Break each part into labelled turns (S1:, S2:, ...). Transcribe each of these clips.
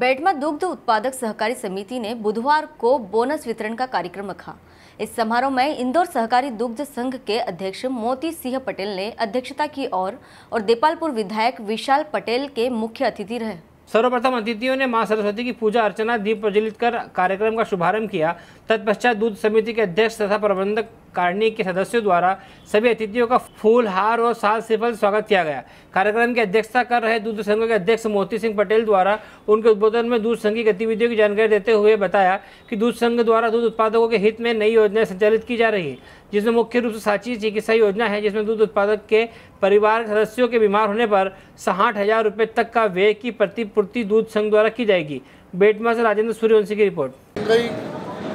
S1: बेटमा दुग्ध उत्पादक सहकारी समिति ने बुधवार को बोनस वितरण का कार्यक्रम रखा। इस समारोह में इंदौर सहकारी दुग्ध संघ के अध्यक्ष मोती सिंह पटेल ने अध्यक्षता की और, और देपालपुर विधायक विशाल पटेल के मुख्य अतिथि रहे।
S2: सर्वप्रथम अतिथियों ने माँ सरस्वती की पूजा अर्चना दीप प्रज्वलित कर कार्यक्रम का शुभारंभ किया। तत्पश्चात दूध समिति के अध्यक्ष तथा प्रबंधक कारणीय के सदस्यों द्वारा सभी अतिथियों का फूल, हार और साल सिफल स्वागत किया गया। कार्यक्रम की अध्यक्षता कर रहे दूध संघ के अध्यक्ष मोती सिंह पटेल द्वारा उनके उद्बोधन में दूध संघ की गतिविधियों की जानकारी देते हुए बताया कि दूध संघ द्वारा दूध उत्पादकों के हित में नई योजनाएँ संचालित की जा रही है, जिसमें मुख्य रूप से साची चिकित्सा योजना है, जिसमें दूध उत्पादक के परिवार सदस्यों के बीमार होने पर साठ हज़ार रुपये तक का व्यय की प्रतिपूर्ति दूध संघ द्वारा की जाएगी। बेटमा से राजेंद्र सूर्यवंशी की रिपोर्ट।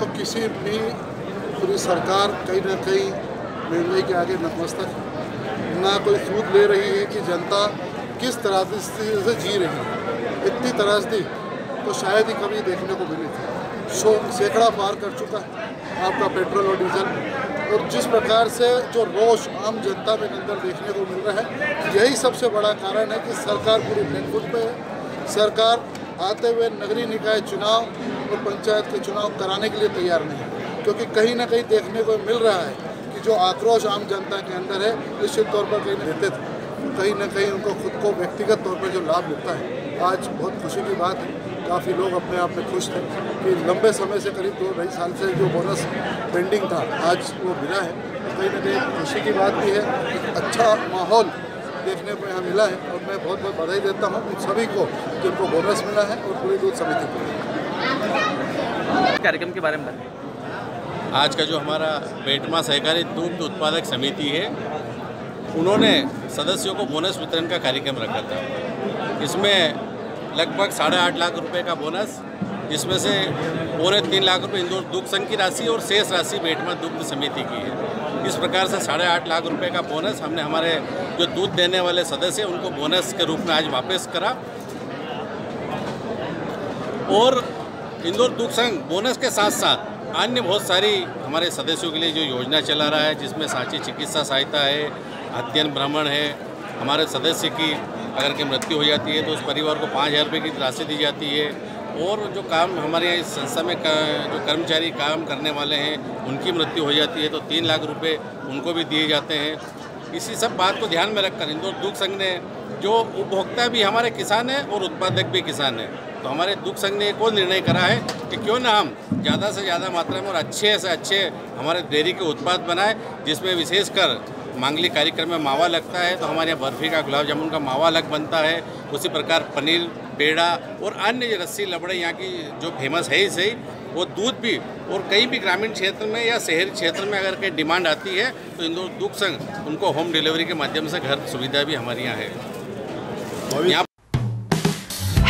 S3: तो किसी भी पूरी सरकार कहीं ना कहीं महँगाई के आगे नतमस्तक ना कोई सूद ले रही है कि जनता किस तरह से जी रही है। इतनी त्रासदी तो शायद ही कभी देखने को मिली थी। सो सैकड़ा पार कर चुका है आपका पेट्रोल और डीजल। और जिस प्रकार से जो रोष आम जनता में अंदर देखने को मिल रहा है, यही सबसे बड़ा कारण है कि सरकार पूरी बैकफुट पे है। सरकार आते हुए नगरीय निकाय चुनाव और पंचायत के चुनाव कराने के लिए तैयार नहीं है। क्योंकि कहीं ना कहीं देखने को मिल रहा है कि जो आक्रोश आम जनता के अंदर है, निश्चित तौर पर कहीं देते थे कहीं ना कहीं उनको खुद को व्यक्तिगत तौर पर जो लाभ मिलता है। आज बहुत खुशी की बात है। काफ़ी लोग अपने आप में खुश थे कि लंबे समय से करीब दो ढाई साल से जो बोनस पेंडिंग था, आज वो मिला है। कहीं ना कहीं खुशी की बात भी है। एक अच्छा माहौल देखने को यहाँ मिला है और मैं बहुत बहुत बधाई देता हूँ उन सभी को जिनको बोनस मिला है और पूरी दूध समिति को।
S4: कार्यक्रम के बारे में बताएँ
S5: आज का जो हमारा बेटमा सहकारी दुग्ध उत्पादक समिति है, उन्होंने सदस्यों को बोनस वितरण का कार्यक्रम रखा था। इसमें लगभग साढ़े आठ लाख रुपए का बोनस, जिसमें से पौने तीन लाख रुपए इंदौर दुग्ध संघ की राशि और शेष राशि बेटमा दुग्ध समिति की है। इस प्रकार से साढ़े आठ लाख रुपए का बोनस हमने हमारे जो दूध देने वाले सदस्य, उनको बोनस के रूप में आज वापस करा। और इंदौर दुग्ध संघ बोनस के साथ साथ अन्य बहुत सारी हमारे सदस्यों के लिए जो योजना चला रहा है जिसमें सांची चिकित्सा सहायता है अध्ययन भ्रमण है हमारे सदस्य की अगर की मृत्यु हो जाती है तो उस परिवार को पाँच हज़ार रुपये की राशि दी जाती है। और जो काम हमारे यहाँ इस संस्था में का, जो कर्मचारी काम करने वाले हैं उनकी मृत्यु हो जाती है तो तीन लाख रुपए उनको भी दिए जाते हैं। इसी सब बात को ध्यान में रखकर इंदौर दुख संघ ने जो उपभोक्ता भी हमारे किसान हैं और उत्पादक भी किसान हैं तो हमारे दुख संघ ने एक और निर्णय करा है कि क्यों ना हम ज़्यादा से ज़्यादा मात्रा में और अच्छे से अच्छे हमारे डेयरी के उत्पाद बनाए जिसमें विशेषकर मांगलिक कार्यक्रम में मावा लगता है तो हमारे यहाँ बर्फ़ी का गुलाब जामुन का मावा अलग बनता है। उसी प्रकार पनीर पेड़ा और अन्य रस्सी लबड़े यहाँ की जो फ़ेमस है ही सही वो दूध भी और कहीं भी ग्रामीण क्षेत्र में या शहरी क्षेत्र में अगर कहीं डिमांड आती है तो इंदौर दुख संघ उनको होम डिलीवरी के माध्यम से घर सुविधा भी हमारे यहाँ है। यहाँ